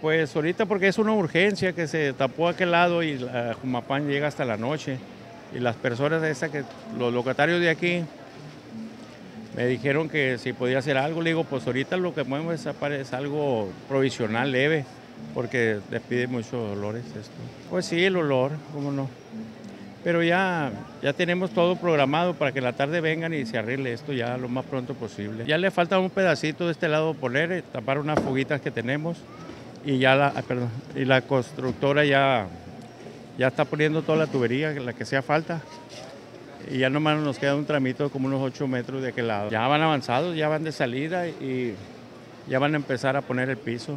Pues ahorita porque es una urgencia que se tapó aquel lado y la Jumapán llega hasta la noche. Y las personas de esta que, los locatarios de aquí, me dijeron que si podía hacer algo. Le digo, pues ahorita lo que podemos es, algo provisional, leve, porque despide muchos olores esto. Pues sí, el olor, cómo no. Pero ya, ya tenemos todo programado para que la tarde vengan y se arregle esto ya lo más pronto posible. Ya le falta un pedacito de este lado poner, eh, tapar unas foguitas que tenemos y ya la, ah, y la constructora ya, ya está poniendo toda la tubería, la que sea falta. Y ya nomás nos queda un tramito como unos 8 metros de aquel lado. Ya van avanzados, ya van de salida y ya van a empezar a poner el piso.